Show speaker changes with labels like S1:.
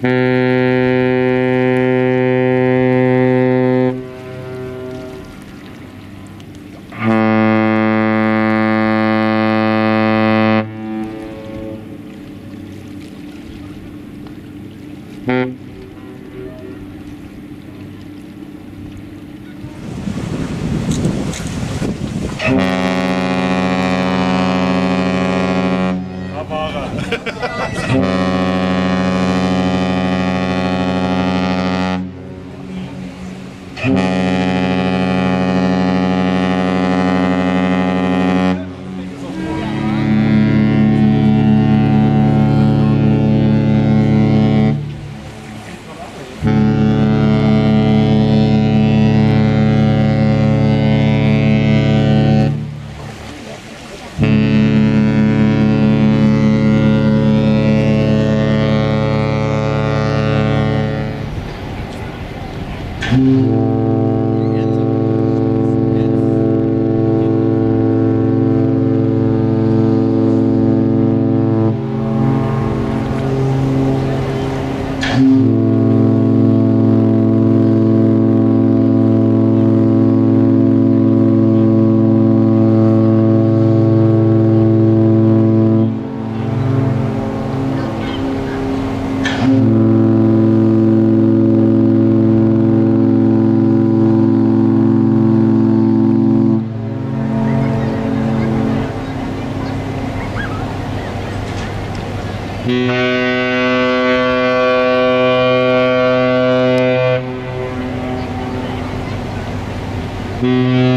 S1: Música Música